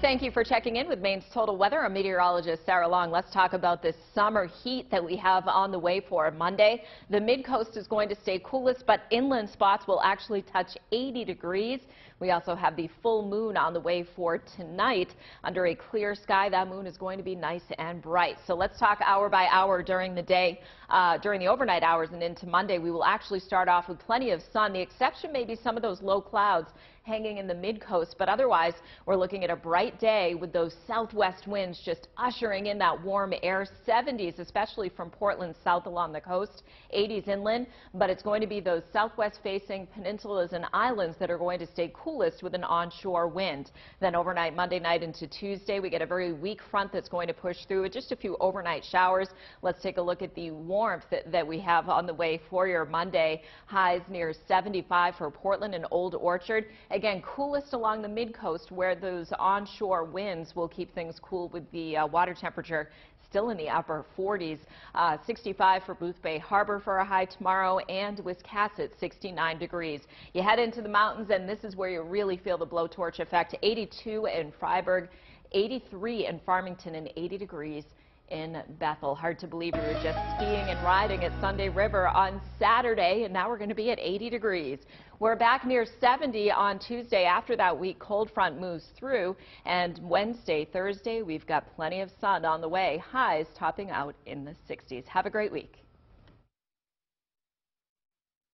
Thank you for checking in with Maine's Total Weather. I'm meteorologist Sarah Long. Let's talk about this summer heat that we have on the way for Monday. The mid-coast is going to stay coolest, but inland spots will actually touch 80 degrees. We also have the full moon on the way for tonight. Under a clear sky, that moon is going to be nice and bright. So let's talk hour by hour during the day. Uh, during the overnight hours and into Monday, we will actually start off with plenty of sun. The exception may be some of those low clouds hanging in the mid-coast, but otherwise we're looking at a bright day with those southwest winds just ushering in that warm air 70s, especially from Portland south along the coast, 80s inland, but it's going to be those southwest facing peninsulas and islands that are going to stay coolest with an onshore wind. Then overnight Monday night into Tuesday, we get a very weak front that's going to push through with just a few overnight showers. Let's take a look at the warmth that, that we have on the way for your Monday. Highs near 75 for Portland and Old Orchard. Again, coolest along the mid-coast where those onshore winds will keep things cool with the uh, water temperature still in the upper 40s. Uh, 65 for Boothbay Harbor for a high tomorrow and Wiscasset 69 degrees. You head into the mountains and this is where you really feel the blowtorch effect. 82 in Fryeburg, 83 in Farmington and 80 degrees in Bethel. Hard to believe we were just skiing and riding at Sunday River on Saturday, and now we're going to be at 80 degrees. We're back near 70 on Tuesday after that weak cold front moves through, and Wednesday, Thursday, we've got plenty of sun on the way. Highs topping out in the 60s. Have a great week.